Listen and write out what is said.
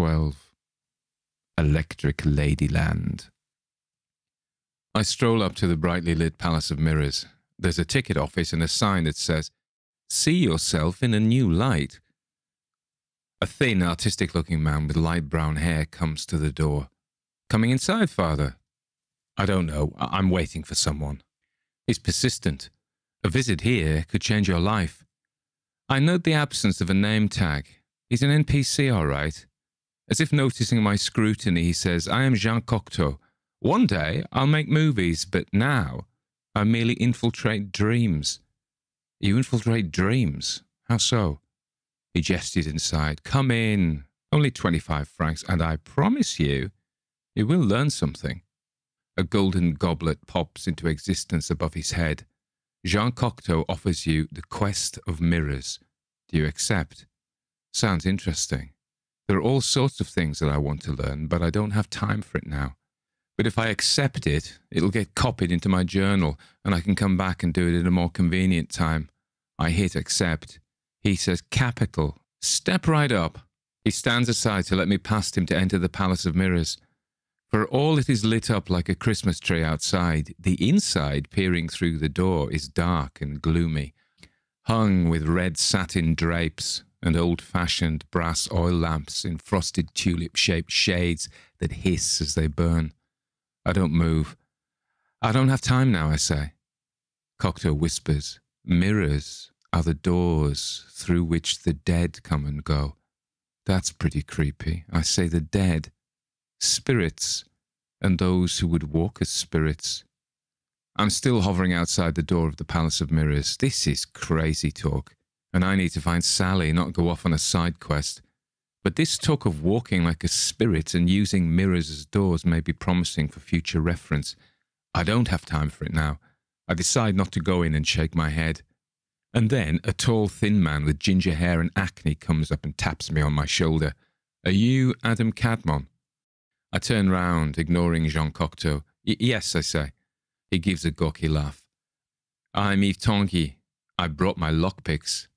12. Electric Ladyland. I stroll up to the brightly lit Palace of Mirrors. There's a ticket office and a sign that says, See yourself in a new light. A thin, artistic looking man with light brown hair comes to the door. Coming inside, father? I don't know. I- I'm waiting for someone. He's persistent. A visit here could change your life. I note the absence of a name tag. He's an NPC, all right. As if noticing my scrutiny, he says, I am Jean Cocteau. One day I'll make movies, but now I merely infiltrate dreams. You infiltrate dreams? How so? He gestured inside. Come in. Only 25 francs, and I promise you, you will learn something. A golden goblet pops into existence above his head. Jean Cocteau offers you the quest of mirrors. Do you accept? Sounds interesting. There are all sorts of things that I want to learn, but I don't have time for it now. But if I accept it, it'll get copied into my journal, and I can come back and do it at a more convenient time. I hit accept. He says, Capital. Step right up. He stands aside to let me past him to enter the Palace of Mirrors. For all it is lit up like a Christmas tree outside, the inside, peering through the door, is dark and gloomy, hung with red satin drapes and old fashioned brass oil lamps in frosted tulip shaped shades that hiss as they burn. I don't move. I don't have time now, I say. Cocteau whispers, Mirrors are the doors through which the dead come and go. That's pretty creepy. I say the dead spirits, and those who would walk as spirits. I'm still hovering outside the door of the Palace of Mirrors. This is crazy talk, and I need to find Sally, not go off on a side quest. But this talk of walking like a spirit and using mirrors as doors may be promising for future reference. I don't have time for it now. I decide not to go in and shake my head. And then a tall, thin man with ginger hair and acne comes up and taps me on my shoulder. Are you Adam Cadmon? I turn round, ignoring Jean Cocteau. Yes, I say. He gives a gawky laugh. I'm Yves Tanguy. I brought my lockpicks.